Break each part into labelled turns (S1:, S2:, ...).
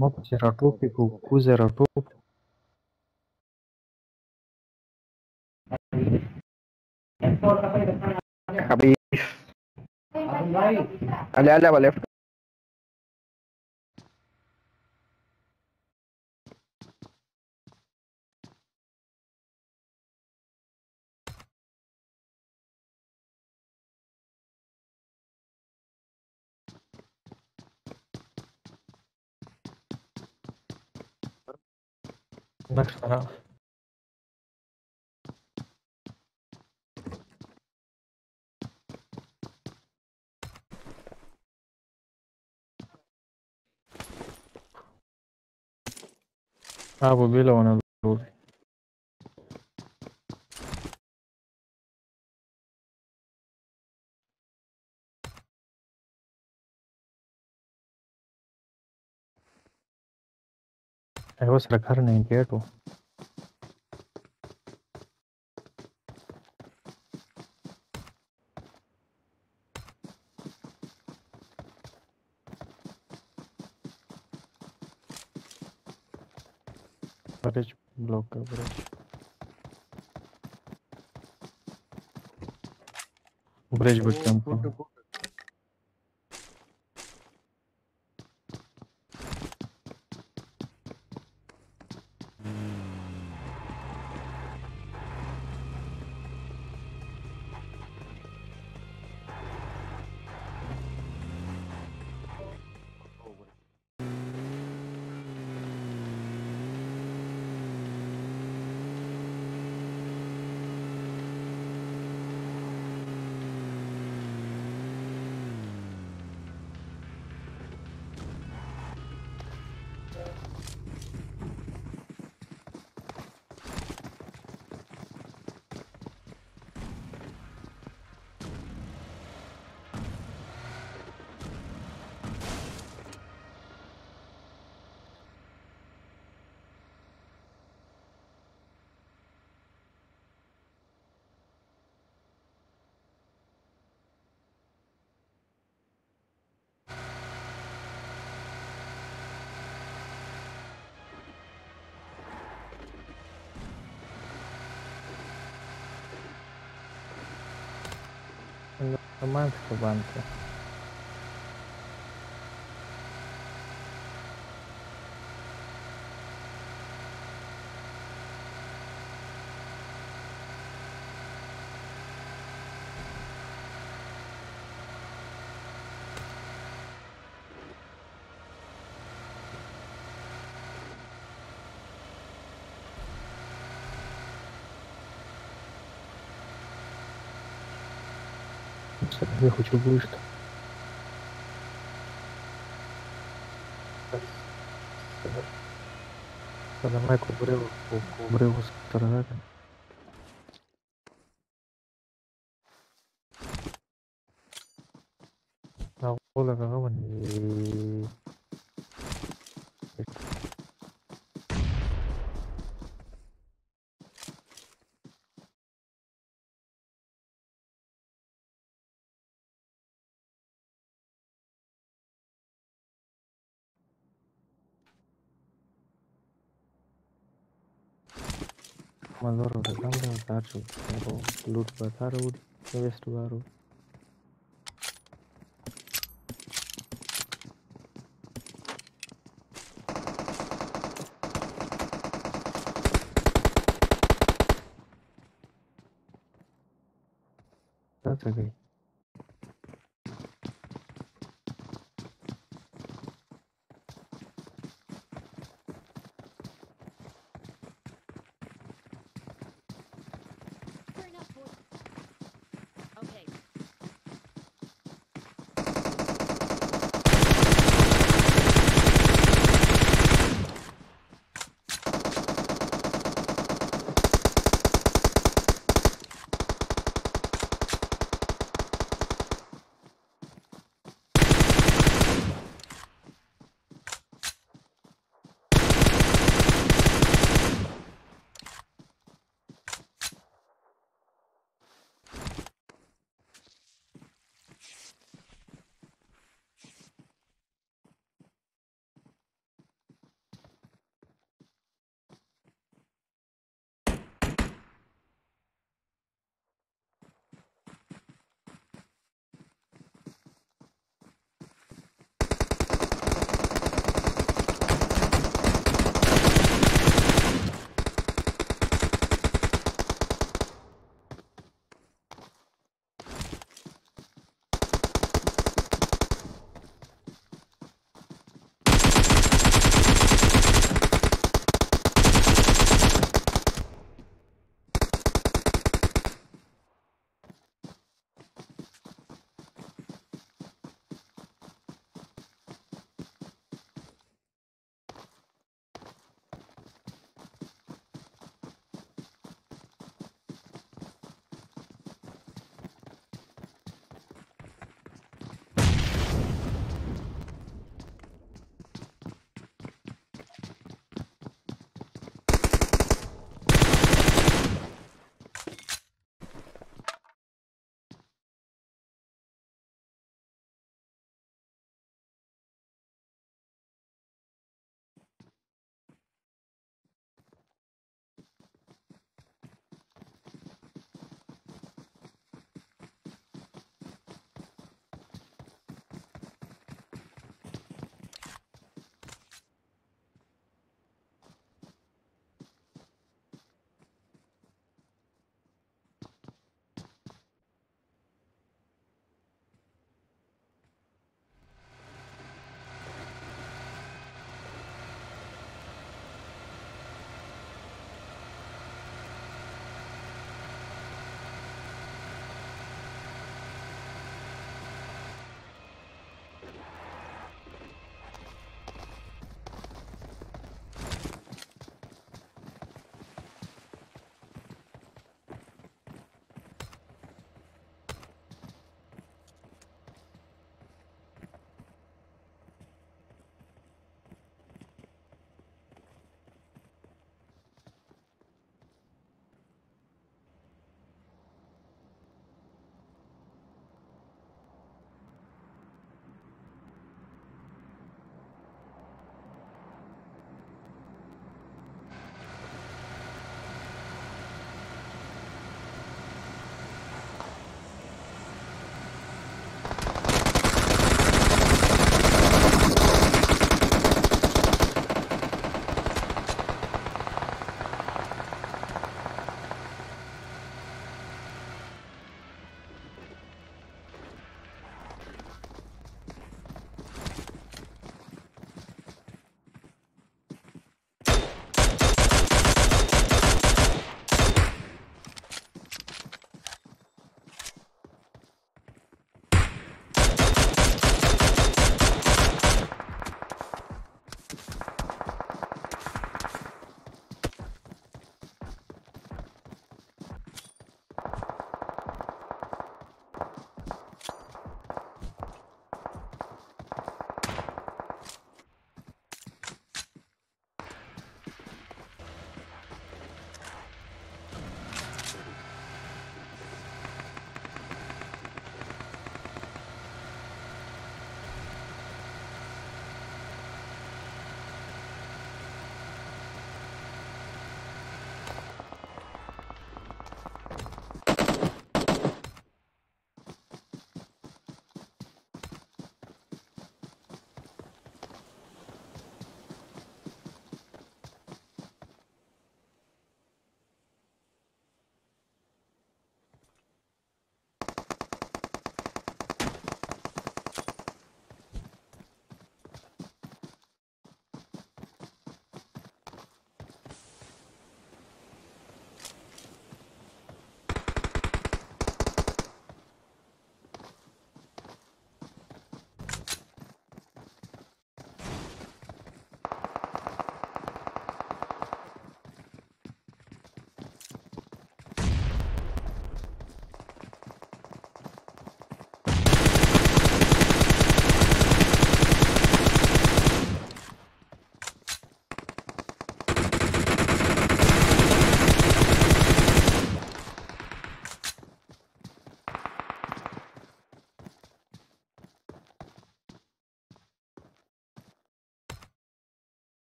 S1: Мопсера, пупику, кузера, пуп.
S2: अभी अले अले left
S1: Next bu bile ona doğru. Evo serikali ni nchi yetu. Bridge cabrão. O Brad Bootcamp. Romântico, romântico. я хочу выжить. Когда Майк убрил, убрил с Maloro de camera tacho, o loot batharu, west baru. That's okay.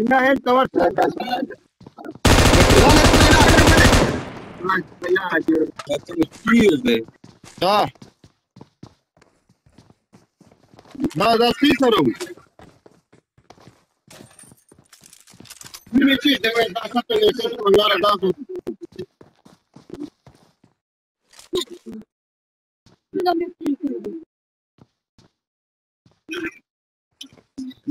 S3: Minha hand cover, sir. That's right. Right, yeah, dude.
S4: That's an excuse, man.
S5: Yeah. Now that's it, sir.
S3: Prime ce de mai da să ne se culoare da cu.
S6: Nu mi-e frică.